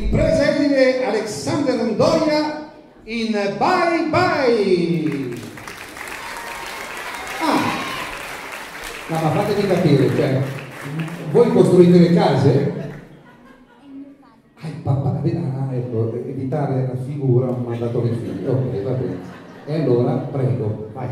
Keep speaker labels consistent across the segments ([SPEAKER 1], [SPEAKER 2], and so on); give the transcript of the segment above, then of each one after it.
[SPEAKER 1] ripresa edile Alexander Londoria in Bye Bye.
[SPEAKER 2] Ah, ma fatemi capire, cioè, voi costruite le case? Ah, il papà, ah, ecco, evitare la figura un mandatore figlio, ok, va bene. E allora, prego, vai.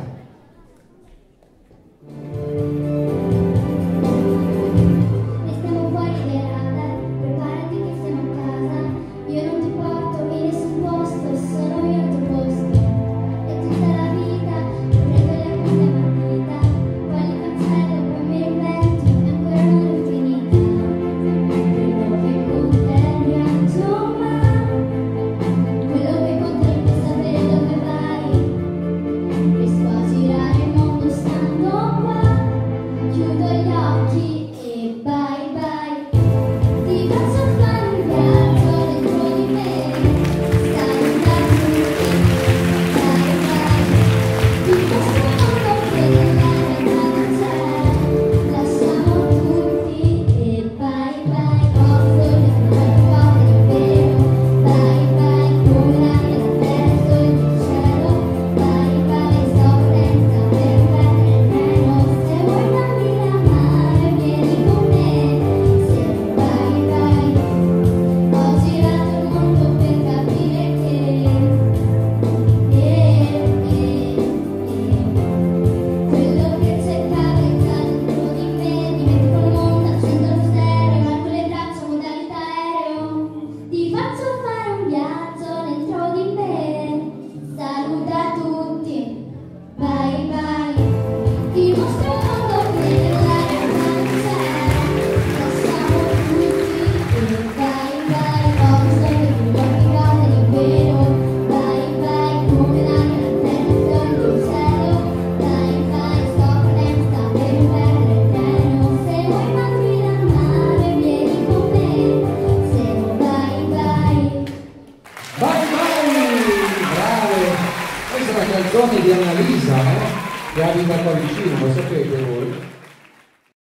[SPEAKER 2] canzone di Annalisa, eh? che abita qua vicino, lo sapete voi.